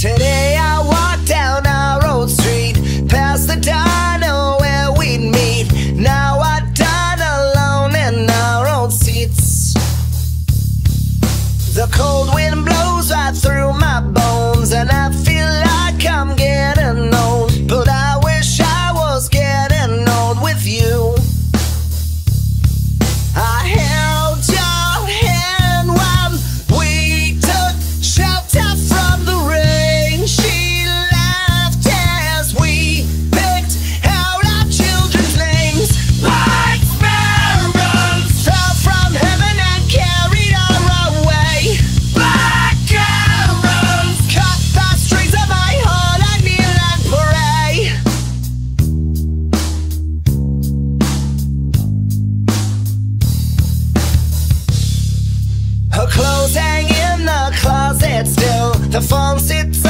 Today I walk down our old street, past the diner where we'd meet. Now I dine alone in our old seats. The cold wind Her clothes hang